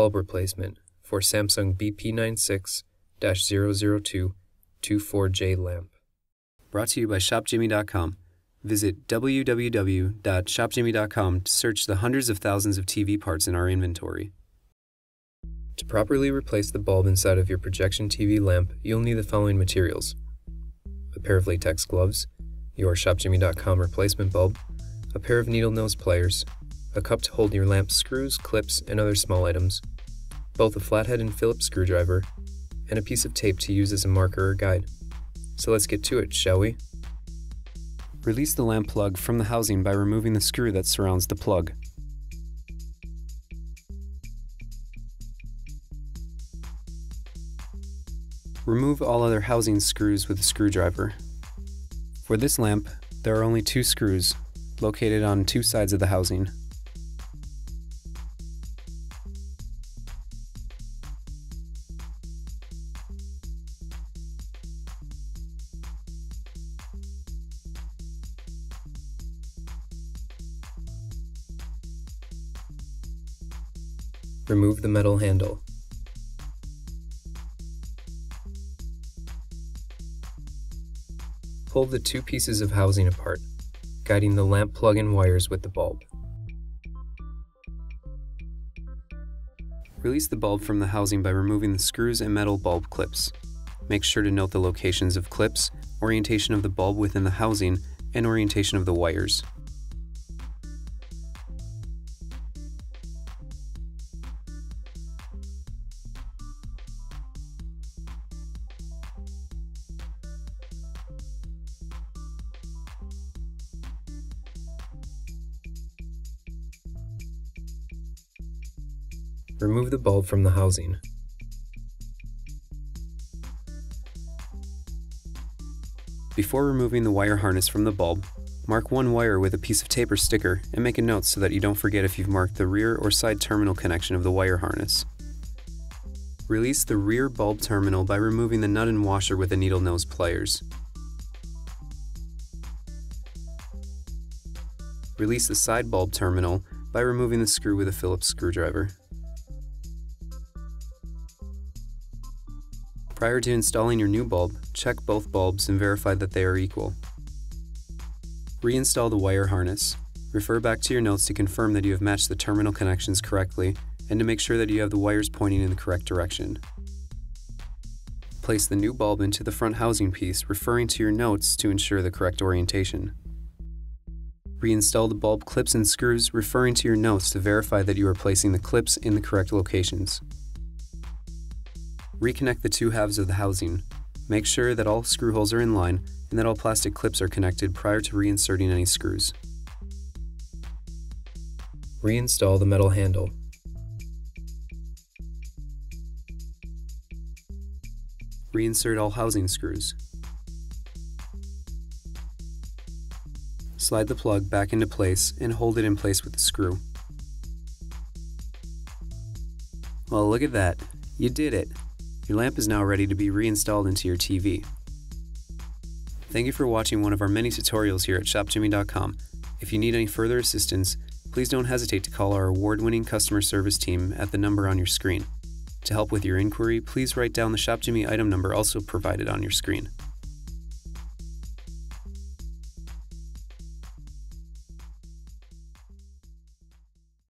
bulb replacement for Samsung BP96-00224J lamp. Brought to you by ShopJimmy.com. Visit www.shopjimmy.com to search the hundreds of thousands of TV parts in our inventory. To properly replace the bulb inside of your projection TV lamp, you'll need the following materials a pair of latex gloves, your ShopJimmy.com replacement bulb, a pair of needle nose pliers, a cup to hold your lamp screws, clips, and other small items, both a flathead and Phillips screwdriver, and a piece of tape to use as a marker or guide. So let's get to it, shall we? Release the lamp plug from the housing by removing the screw that surrounds the plug. Remove all other housing screws with a screwdriver. For this lamp, there are only two screws, located on two sides of the housing. Remove the metal handle. Pull the two pieces of housing apart, guiding the lamp plug-in wires with the bulb. Release the bulb from the housing by removing the screws and metal bulb clips. Make sure to note the locations of clips, orientation of the bulb within the housing, and orientation of the wires. Remove the bulb from the housing. Before removing the wire harness from the bulb, mark one wire with a piece of tape or sticker and make a note so that you don't forget if you've marked the rear or side terminal connection of the wire harness. Release the rear bulb terminal by removing the nut and washer with the needle nose pliers. Release the side bulb terminal by removing the screw with a Phillips screwdriver. Prior to installing your new bulb, check both bulbs and verify that they are equal. Reinstall the wire harness. Refer back to your notes to confirm that you have matched the terminal connections correctly and to make sure that you have the wires pointing in the correct direction. Place the new bulb into the front housing piece, referring to your notes to ensure the correct orientation. Reinstall the bulb clips and screws, referring to your notes to verify that you are placing the clips in the correct locations. Reconnect the two halves of the housing. Make sure that all screw holes are in line and that all plastic clips are connected prior to reinserting any screws. Reinstall the metal handle. Reinsert all housing screws. Slide the plug back into place and hold it in place with the screw. Well, look at that. You did it. Your lamp is now ready to be reinstalled into your TV. Thank you for watching one of our many tutorials here at ShopJimmy.com. If you need any further assistance, please don't hesitate to call our award-winning customer service team at the number on your screen. To help with your inquiry, please write down the ShopJimmy item number also provided on your screen.